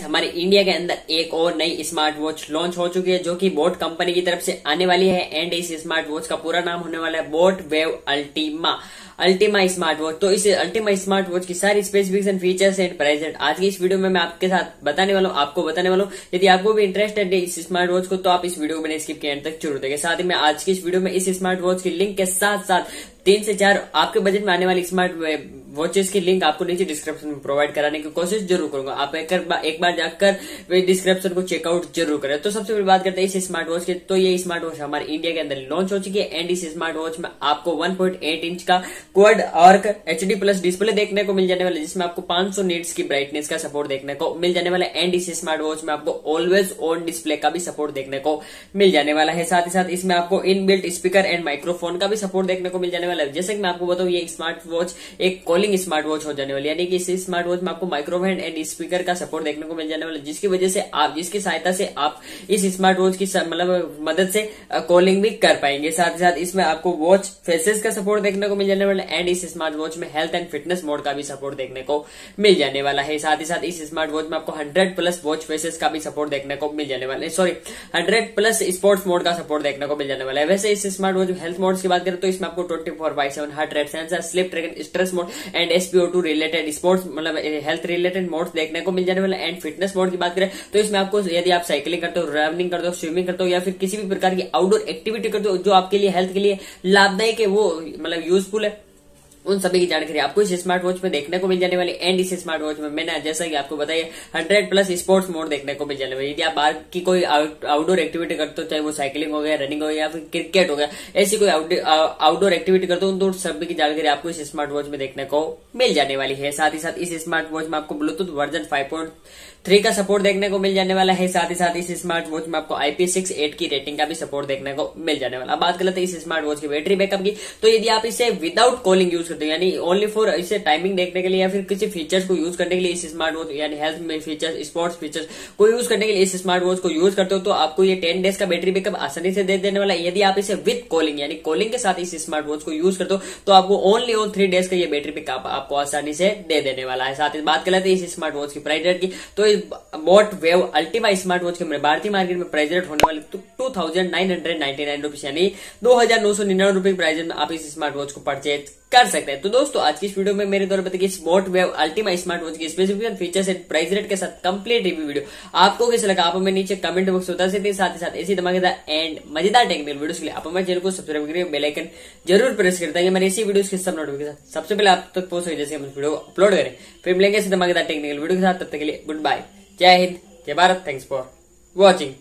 हमारे इंडिया के अंदर एक और नई स्मार्ट वॉच लॉन्च हो चुकी है, जो कि बोट कंपनी की तरफ़ से आने वाली है एंड इस स्मार्ट वॉच का पूरा नाम होने वाला है boAt wave ultima ultima smart watch तो इस अल्टीमा स्मार्ट वॉच की सारी स्पेसिफिकेशन फीचर्स एंड प्राइस आज की इस वीडियो में मैं आपके साथ बताने वाला हूँ, आपको बताने वाला हूँ। यदि आपको भी इंटरेस्ट है इस स्मार्ट वॉच को तो आप इस वीडियो को मैंने स्किप के एंड तक ज़रूर देखें। साथ ही मैं आज की इस वीडियो में इस स्मार्ट वॉच की लिंक के साथ साथ तीन से चार आपके बजट में आने वाली स्मार्ट वॉचेस की लिंक आपको नीचे डिस्क्रिप्शन में प्रोवाइड कराने की कोशिश ज़रूर करूँगा। आप एक, एक बार जाकर डिस्क्रिप्शन को चेकआउट ज़रूर करें। तो सबसे पहले बात करते हैं इस स्मार्ट वॉच की। तो ये स्मार्ट वॉच हमारे इंडिया के अंदर लॉन्च हो चुकी है एंड इस स्मार्ट वॉच में आपको 1.8 इंच का क्वाड और एच प्लस डिस्प्ले देखने को मिल जाने वाला जिसमें आपको 500 नीट्स की ब्राइटनेस का सपोर्ट देखने को मिल जाने वाला एंड इस स्मार्ट वॉच में आपको ऑलवेज ऑन डिस्प्ले का भी सपोर्ट देखने को मिल जाने वाला है। साथ ही साथ इसमें आपको in built speaker and microphone का भी सपोर्ट देखने को मिल जाने वाला है। जैसे कि मैं आपको बताऊँ ये स्मार्ट वॉच एक कॉलिंग स्मार्ट वॉच हो जाने वाली यानी कि इस स्मार्ट वॉच में आपको माइक्रोफोन एंड स्पीकर का सपोर्ट देखने को मिल जाने वाला जिसकी वजह से आप, जिसकी सहायता से आप इस स्मार्ट वॉच की मतलब मदद से कॉलिंग भी कर पाएँगे। साथ ही साथ इसमें आपको वॉच फेसेस का सपोर्ट देखने को मिल जाने वाला एंड इस स्मार्ट वॉच में हेल्थ एंड फिटनेस मोड का भी सपोर्ट देखने को मिल जाने वाला है। साथ ही साथ इस स्मार्ट वॉच में आपको हंड्रेड प्लस वॉच फेसेस का भी सपोर्ट देखने को मिल जाने वाला है। Sorry hundred plus sports mode का सपोर्ट देखने को मिल जाने वाला है। वैसे इस स्मार्ट वॉच हेल्थ मोड की बात करें तो इसमें आपको twenty four by seven heart rate sensor sleep tracking stress mode and SPO two related sports मतलब हेल्थ रिलेटेड मोड्स देखने को मिल जाने वाला एंड फिटनेस मोड की बात करें तो इसमें आपको यदि आप साइकिलिंग करते हो रनिंग करते हो स्विमिंग करते हो, या फिर किसी भी प्रकार की आउटडोर एक्टिविटी करते हो, जो आपके लिए हेल्थ के लिए लाभदायक है, वो मतलब यूजफुल है। उन सभी की जानकारी आपको इस स्मार्ट वॉच में देखने को मिल जाने वाली एंड इस स्मार्ट वॉच में मैंने जैसा कि आपको बताया हंड्रेड प्लस स्पोर्ट्स मोड देखने को मिल जाने वाली। यदि आप बाहर की कोई आउटडोर एक्टिविटी करते हो, चाहे वो साइकिलिंग हो गया रनिंग हो गया या फिर क्रिकेट हो गया, ऐसी कोई आउटडोर एक्टिविटी करते हो तो सभी की जानकारी आपको इस स्मार्ट वॉच में देखने को मिल जाने वाली है। साथ ही साथ इस स्मार्ट वॉच में आपको ब्लूटूथ वर्जन फाइव थ्री का सपोर्ट देखने को मिल जाने वाला है। साथ ही साथ इस स्मार्ट वॉच में आपको आईपी सिक्स एट की रेटिंग का भी सपोर्ट देखने को मिल जाने वाला। बात कर लेते हैं इस स्मार्ट वॉच की बैटरी बैकअप की। तो यदि आप इसे विदाउट कॉलिंग यूज़ करते हो। यानी ओनली फॉर इसे टाइमिंग देखने के लिए या फिर किसी फीचर्स को यूज़ करने के लिए इस स्मार्ट वॉच यानी हेल्थ में फीचर्स स्पोर्ट्स फीचर्स को यूज़ करने के लिए इस स्मार्ट वॉच को यूज़ करते हो तो आपको ये टेन डेज़ का बैटरी बैकअप आसानी से दे देने वाला है। यदि आप इसे विद कॉलिंग यानी कॉलिंग के साथ इस स्मार्ट वॉच को यूज़ करते हो तो आपको ओनली ऑन थ्री डेज़ का ये बैटरी बैकअप आपको आसानी से दे देने वाला है। साथ ही बात कर लेते हैं इस स्मार्ट वॉच की प्राइस रेट की। तो इस boAt wave ultima smart watch के भारतीय मार्केट में प्राइस रेट होने वाले two thousand nine hundred ninety nine rupees यानी दो हज़ार नौ सौ निन्यानवे रुपए प्राइस में आप इस स्मार्ट वॉच को परचेज कर सकते हैं। तो दोस्तों, आज की इस वीडियो में मेरे द्वारा बताइए sport wave ultima smart watch की specification features and price rate के साथ कंप्लीट रिव्यू वीडियो आपको कैसे लगा? आप हमें नीचे कमेंट बॉक्स बता सकते हैं। साथ ही साथ ऐसी धमाकेदार एंड मज़ेदार टेक्निकल वीडियो के लिए आप हमारे चैनल को सब्सक्राइब करिए। बेलाइकन ज़रूर प्रेस करता है मेरे इसी वीडियो के सब नोटिफिकेशन सबसे पहले आप तक पहुँच जैसे हम वीडियो अपलोड करें। फिर मिलेंगे ऐसे धमाकेदार टेक्निकल वीडियो के साथ। तब तक के लिए गुड बाय जय हिंद, जय भारत। Thanks for watching